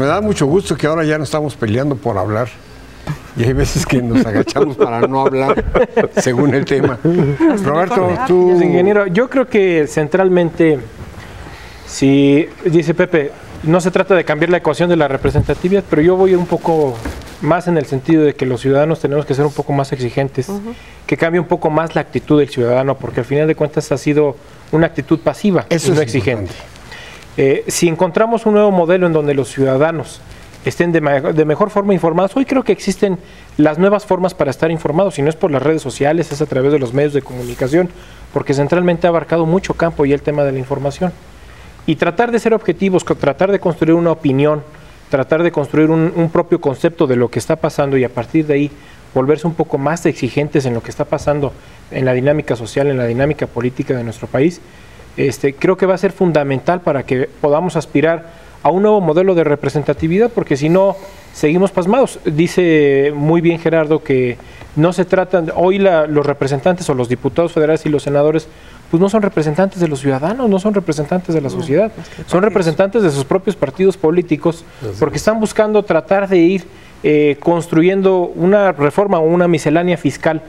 me da mucho gusto que ahora ya no estamos peleando por hablar. Y hay veces que nos agachamos para no hablar según el tema. Roberto, tú... Ingeniero, yo creo que centralmente, si dice Pepe, no se trata de cambiar la ecuación de la representatividad, pero yo voy un poco más en el sentido de que los ciudadanos tenemos que ser un poco más exigentes, que cambie un poco más la actitud del ciudadano, porque al final de cuentas ha sido una actitud pasiva Eso y no es exigente. Eh, si encontramos un nuevo modelo en donde los ciudadanos estén de, mejor forma informados, hoy creo que existen las nuevas formas para estar informados, si no es por las redes sociales, es a través de los medios de comunicación, porque centralmente ha abarcado mucho campo y el tema de la información. Y tratar de ser objetivos, tratar de construir una opinión, tratar de construir un propio concepto de lo que está pasando y a partir de ahí volverse un poco más exigentes en lo que está pasando en la dinámica social, en la dinámica política de nuestro país, este, creo que va a ser fundamental para que podamos aspirar a un nuevo modelo de representatividad, porque si no, seguimos pasmados. Dice muy bien Gerardo que no se trata, hoy la- los representantes o los diputados federales y los senadores, pues no son representantes de los ciudadanos, no son representantes de la sociedad, son representantes de sus propios partidos políticos, porque están buscando tratar de ir eh, construyendo una reforma o una miscelánea fiscal,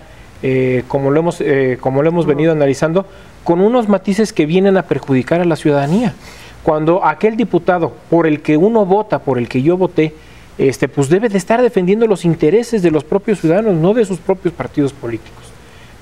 eh, como lo hemos, eh, como lo hemos venido analizando, con unos matices que vienen a perjudicar a la ciudadanía. Cuando aquel diputado por el que uno vota, por el que yo voté, este, pues debe de estar defendiendo los intereses de los propios ciudadanos, no de sus propios partidos políticos.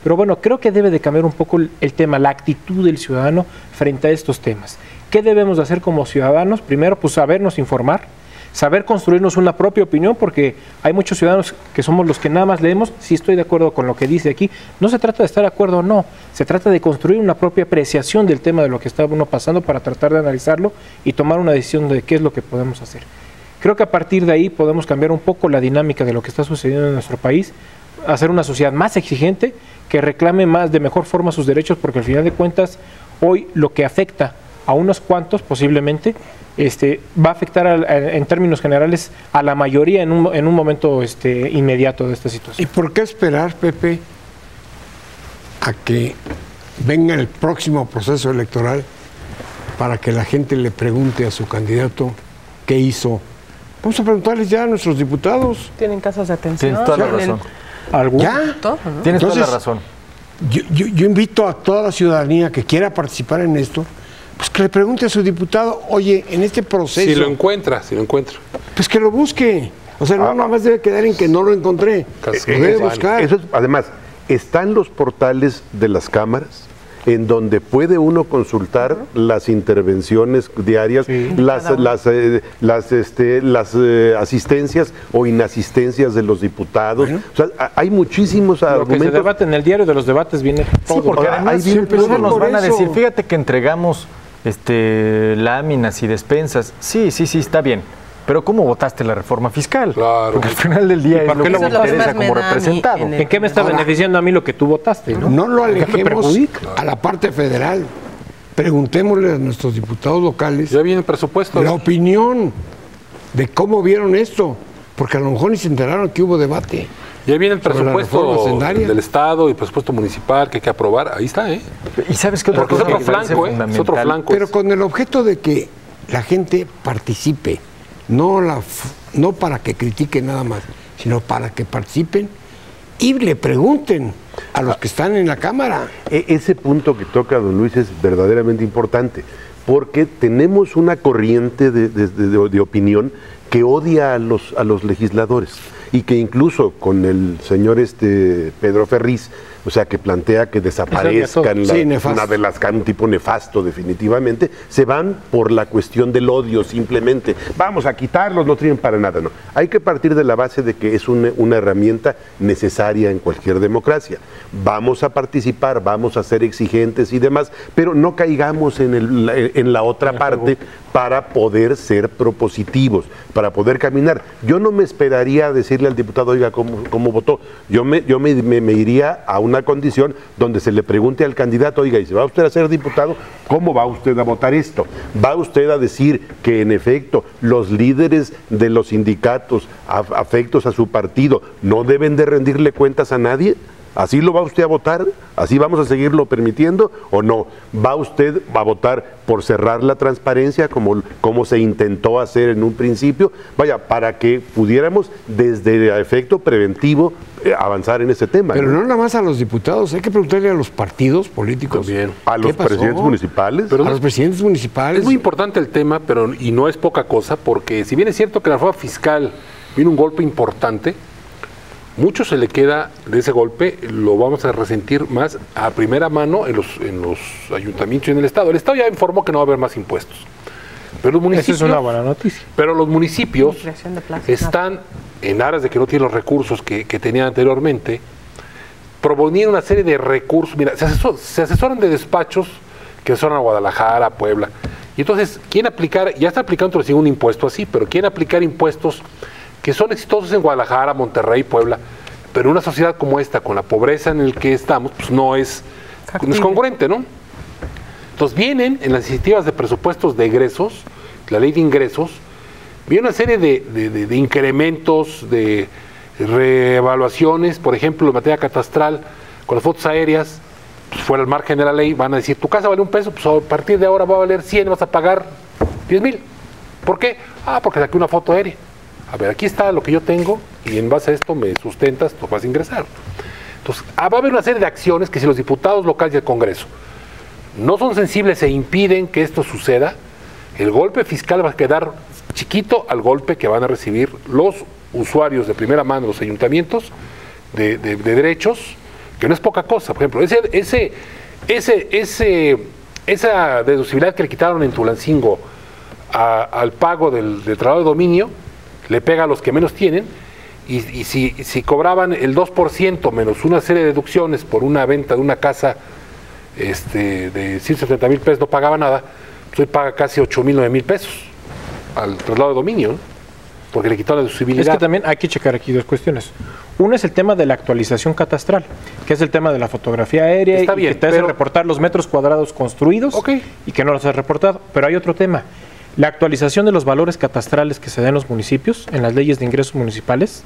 Pero bueno, creo que debe de cambiar un poco el, tema, la actitud del ciudadano frente a estos temas. ¿Qué debemos de hacer como ciudadanos? Primero, pues sabernos informar, saber construirnos una propia opinión, porque hay muchos ciudadanos que somos los que nada más leemos, si estoy de acuerdo con lo que dice aquí, no se trata de estar de acuerdo o no, se trata de construir una propia apreciación del tema de lo que está uno pasando para tratar de analizarlo y tomar una decisión de qué es lo que podemos hacer. Creo que a partir de ahí podemos cambiar un poco la dinámica de lo que está sucediendo en nuestro país, hacer una sociedad más exigente, que reclame más de mejor forma sus derechos, porque al final de cuentas, hoy lo que afecta a unos cuantos posiblemente, este, va a afectar al- a- en términos generales a la mayoría en un, en un momento este, inmediato de esta ¿Y situación. por qué esperar, Pepe, a que venga el próximo proceso electoral para que la gente le pregunte a su candidato qué hizo? Vamos a preguntarles ya a nuestros diputados. Tienen casas de atención. Tienes toda la razón. ¿Algún? ¿Ya? todo, ¿no? Tienes toda la razón. Yo, yo- yo invito a toda la ciudadanía que quiera participar en esto, pues que le pregunte a su diputado, oye, en este proceso, Si lo encuentra, si lo encuentra. pues que lo busque. O sea, no nada más debe quedar en que no lo encontré. Casi Lo debe vale. buscar. Eso es- además, están los portales de las cámaras en donde puede uno consultar las intervenciones diarias, las, las, eh, las, este, las eh, asistencias o inasistencias de los diputados. O sea, hay muchísimos Lo que se argumentos. debate en el diario de los debates viene Sí, todo. porque Ahora, además ahí todo. nos van a decir, fíjate que entregamos este, láminas y despensas. Sí, sí, sí, está bien. Pero ¿cómo votaste la reforma fiscal? Claro. Porque al final del día ¿Y es lo que votaste? interesa como me representado. en el- ¿En qué me está Ahora- beneficiando a mí lo que tú votaste? No, No lo ¿En qué me alejemos a la parte federal. Preguntémosle a nuestros diputados locales Ya viene el presupuesto. la opinión de cómo vieron esto, porque a lo mejor ni se enteraron que hubo debate. Ya viene el presupuesto del Estado y el presupuesto municipal que hay que aprobar. Ahí está, ¿eh? ¿Y sabes qué otra Porque es cosa otro flanco, ¿eh? Es otro flanco. Pero con el objeto de que la gente participe, no, la, no para que critiquen nada más, sino para que participen y le pregunten a los que están en la Cámara. E- Ese punto que toca don Luis es verdaderamente importante, porque tenemos una corriente de, de- de- de opinión que odia a los, a los legisladores y que incluso con el señor este Pedro Ferriz, o sea, que plantea que desaparezcan la- Sí, una de las un tipo nefasto definitivamente, se van por la cuestión del odio simplemente. Vamos a quitarlos, no sirven para nada, no. Hay que partir de la base de que es una, una herramienta necesaria en cualquier democracia. Vamos a participar, vamos a ser exigentes y demás, pero no caigamos en, el- la- en la otra parte para poder ser propositivos, para poder caminar. Yo no me esperaría a decirle al diputado, oiga, ¿cómo, cómo votó? Yo, me, yo me, me- me iría a una condición donde se le pregunte al candidato, oiga, y si va usted a ser diputado, ¿cómo va usted a votar esto? ¿Va usted a decir que en efecto los líderes de los sindicatos af- afectos a su partido no deben de rendirle cuentas a nadie? ¿Así lo va usted a votar? ¿Así vamos a seguirlo permitiendo o no? ¿Va usted a votar por cerrar la transparencia como, como se intentó hacer en un principio? Vaya, para que pudiéramos desde el efecto preventivo eh, avanzar en ese tema. Pero ¿no? no nada más a los diputados, hay que preguntarle a los partidos políticos. También. A los presidentes municipales. Pero a los presidentes municipales. Es muy importante el tema, pero y no es poca cosa, porque si bien es cierto que la reforma fiscal viene un golpe importante, mucho se le queda de ese golpe, lo vamos a resentir más a primera mano en los, en los ayuntamientos y en el Estado. El Estado ya informó que no va a haber más impuestos. Pero los Esa municipios, es una buena noticia. pero los municipios están, en aras de que no tienen los recursos que, que tenían anteriormente, proponían una serie de recursos. Mira, se, asesor- se asesoran de despachos que son a Guadalajara, a Puebla. Y entonces quieren aplicar, ya está aplicando otro un impuesto así, pero quieren aplicar impuestos que son exitosos en Guadalajara, Monterrey, Puebla. Pero una sociedad como esta, con la pobreza en la que estamos, pues no es, no es congruente, ¿no? Entonces vienen en las iniciativas de presupuestos de egresos, la ley de ingresos, viene una serie de, de- de- de incrementos, de reevaluaciones, por ejemplo, en materia catastral, con las fotos aéreas, pues fuera al margen de la ley, van a decir, tu casa vale un peso, pues a partir de ahora va a valer 100, vas a pagar 10 mil. ¿Por qué? Ah, porque saqué una foto aérea. A ver, aquí está lo que yo tengo y en base a esto me sustentas, tú vas a ingresar. Entonces, ah, va a haber una serie de acciones que si los diputados locales y el Congreso no son sensibles e impiden que esto suceda, el golpe fiscal va a quedar chiquito al golpe que van a recibir los usuarios de primera mano, los ayuntamientos, de, de- de derechos, que no es poca cosa. Por ejemplo, ese, ese, ese, ese, esa deducibilidad que le quitaron en Tulancingo a- al pago del, del trabajo de dominio, le pega a los que menos tienen, y, y si, si cobraban el 2% menos una serie de deducciones por una venta de una casa este, de 170 mil pesos no pagaba nada, pues hoy paga casi 8 mil, 9 mil pesos al traslado de dominio, ¿no? porque le quitó la Es deducibilidad. que también hay que checar aquí dos cuestiones. Una es el tema de la actualización catastral, que es el tema de la fotografía aérea Está y bien, que te hace pero- reportar los metros cuadrados construidos y que no los has reportado. Pero hay otro tema, la actualización de los valores catastrales que se dan en los municipios, en las leyes de ingresos municipales,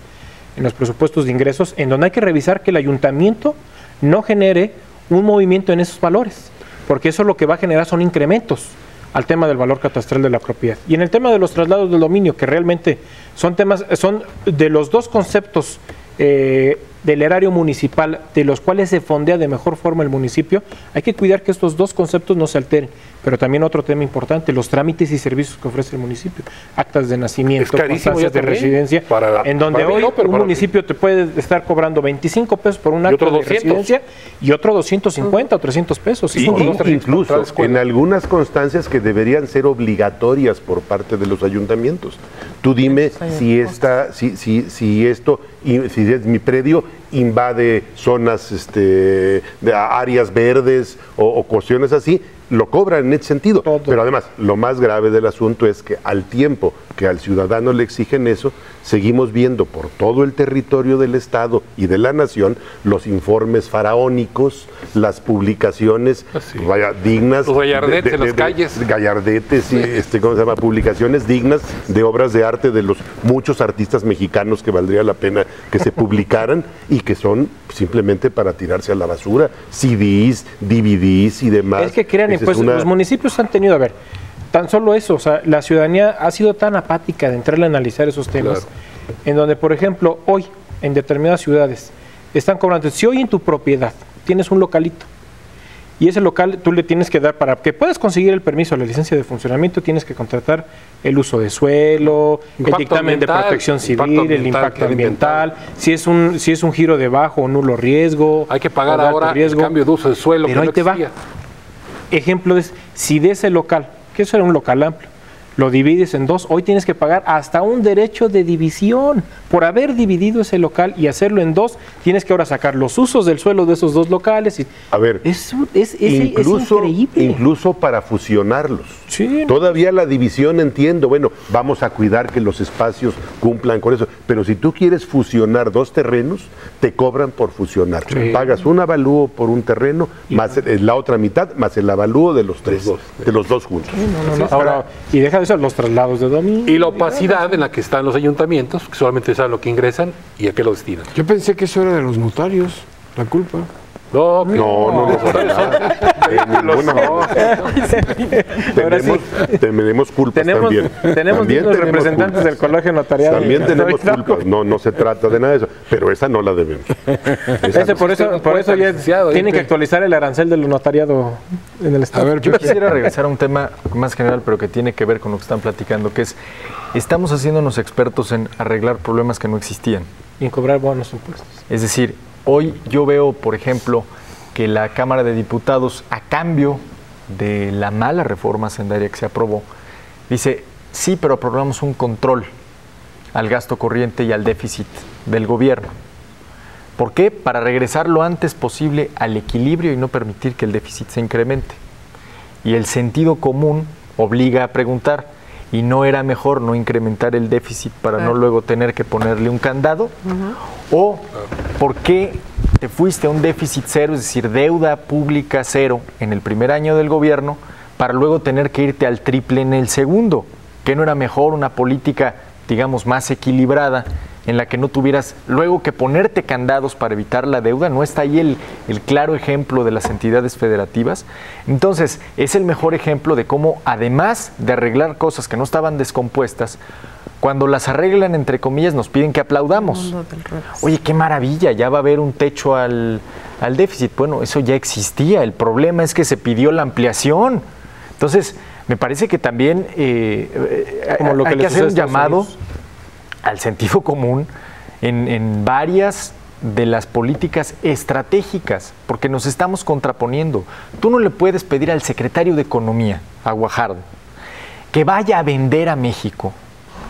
en los presupuestos de ingresos, en donde hay que revisar que el ayuntamiento no genere un movimiento en esos valores, porque eso lo que va a generar son incrementos al tema del valor catastral de la propiedad. Y en el tema de los traslados del dominio, que realmente son temas, son de los dos conceptos eh, del erario municipal, de los cuales se fondea de mejor forma el municipio, hay que cuidar que estos dos conceptos no se alteren. Pero también otro tema importante, los trámites y servicios que ofrece el municipio. Actas de nacimiento, constancias de residencia, Para- en donde hoy no, un municipio te puede estar cobrando 25 pesos por un acta de 200. residencia y otro 250 o 300 pesos. Y- y- incluso en algunas constancias que deberían ser obligatorias por parte de los ayuntamientos. Tú dime si esta, si, si, si esto, si es mi predio invade zonas, este, de áreas verdes o, o cuestiones así, lo cobran en ese sentido. Todo. Pero además, lo más grave del asunto es que al tiempo que al ciudadano le exigen eso, seguimos viendo por todo el territorio del Estado y de la Nación los informes faraónicos, las publicaciones, vaya, dignas. Los gallardetes en las calles. gallardetes y, este, ¿cómo se llama? Publicaciones dignas de obras de arte de los muchos artistas mexicanos que valdría la pena que se publicaran y que son simplemente para tirarse a la basura. CDs, DVDs y demás. Es que crean pues una- los municipios han tenido, a ver, tan solo eso, o sea, la ciudadanía ha sido tan apática de entrarle a analizar esos temas, Claro. en donde, por ejemplo, hoy, en determinadas ciudades, están cobrando, si hoy en tu propiedad tienes un localito, y ese local tú le tienes que dar, para que puedas conseguir el permiso, la licencia de funcionamiento, tienes que contratar el uso de suelo, el Impacto dictamen ambiental, de protección impacto civil, el impacto ambiental, si es un si es un giro de bajo o nulo riesgo. Hay que pagar ahora riesgo. el cambio de uso de suelo Pero que ahí no te va. Ejemplo es, si de ese local, que eso era un local amplio, lo divides en dos, hoy tienes que pagar hasta un derecho de división. Por haber dividido ese local y hacerlo en dos, tienes que ahora sacar los usos del suelo de esos dos locales. Y A ver, es, es, es- es incluso, increíble. incluso para fusionarlos. Sí, no. Todavía la división entiendo, bueno, vamos a cuidar que los espacios cumplan con eso, pero si tú quieres fusionar dos terrenos, te cobran por fusionar. Pagas un avalúo por un terreno, más la otra mitad, más el avalúo de los tres, dos. de los dos juntos. No. Ahora, y deja de eso, los traslados de dominio. Y la opacidad en la que están los ayuntamientos, que solamente saben lo que ingresan y a qué lo destinan. Yo pensé que eso era de los notarios. la culpa. No, que- No, no, no, sí, Tenemos, tenemos culpas tenemos, también. tenemos También tenemos representantes culpas. del Colegio Notariado. También tenemos culpas. No, no se trata de nada de eso. Pero esa no la debemos. Esa Ese, no. por eso, por eso ya licenciado, tienen que ¿eh? actualizar el arancel del notariado en el A Estado. ver, Yo quisiera regresar a un tema más general, pero que tiene que ver con lo que están platicando, que es, estamos haciéndonos expertos en arreglar problemas que no existían. Y cobrar buenos impuestos. Es decir, hoy yo veo, por ejemplo, que la Cámara de Diputados, a cambio de la mala reforma sendaria que se aprobó, dice, sí, pero aprobamos un control al gasto corriente y al déficit del gobierno. ¿Por qué? Para regresar lo antes posible al equilibrio y no permitir que el déficit se incremente. Y el sentido común obliga a preguntar, ¿y no era mejor no incrementar el déficit para no luego tener que ponerle un candado? ¿O por qué te fuiste a un déficit cero, es decir, deuda pública cero en el primer año del gobierno, para luego tener que irte al triple en el segundo? ¿Que no era mejor una política, digamos, más equilibrada? En la que no tuvieras luego que ponerte candados para evitar la deuda, ¿no está ahí el, el claro ejemplo de las entidades federativas? Entonces, es el mejor ejemplo de cómo, además de arreglar cosas que no estaban descompuestas, cuando las arreglan, entre comillas, nos piden que aplaudamos. Oye, qué maravilla, ya va a haber un techo al, al déficit. Bueno, eso ya existía, el problema es que se pidió la ampliación. Entonces, me parece que también eh, eh, Como lo que hay que hacer un llamado. Al sentido común en, en varias de las políticas estratégicas, porque nos estamos contraponiendo. Tú no le puedes pedir al secretario de Economía, a Guajardo, que vaya a vender a México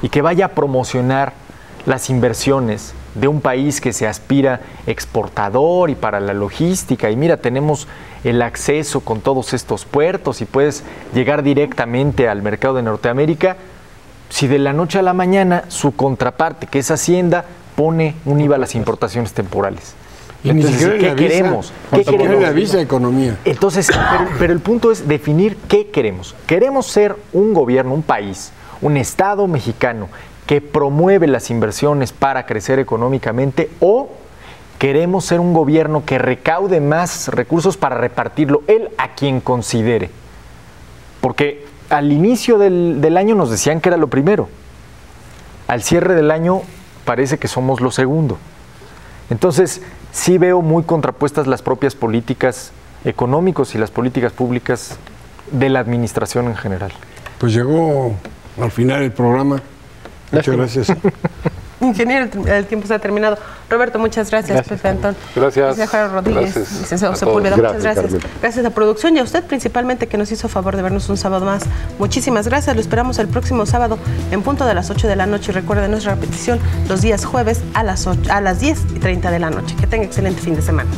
y que vaya a promocionar las inversiones de un país que se aspira exportador y para la logística. Y mira, tenemos el acceso con todos estos puertos y puedes llegar directamente al mercado de Norteamérica. Si de la noche a la mañana su contraparte, que es Hacienda, pone un IVA a las importaciones temporales. Y ni Entonces, siquiera ¿qué avisa, queremos? ni ¿Qué queremos? le avisa economía. Entonces, pero, pero el punto es definir qué queremos. ¿Queremos ser un gobierno, un país, un Estado mexicano que promueve las inversiones para crecer económicamente o queremos ser un gobierno que recaude más recursos para repartirlo él a quien considere? Porque al inicio del, del año nos decían que era lo primero. Al cierre del año parece que somos lo segundo. Entonces, sí veo muy contrapuestas las propias políticas económicos y las políticas públicas de la administración en general. Pues llegó al final el programa. Muchas gracias. Ingeniero, el, tiempo se ha terminado. Roberto, muchas gracias. Gracias. Pepe Antón. Gracias. Jairo Rodríguez, Gracias Sepúlveda, muchas Gracias, gracias. Carmen. Gracias a producción y a usted principalmente que nos hizo favor de vernos un sábado más. Muchísimas gracias. Lo esperamos el próximo sábado en punto de las 8 de la noche. Y recuerden nuestra repetición los días jueves a las, 8 a las 10 y 30 de la noche. Que tenga excelente fin de semana.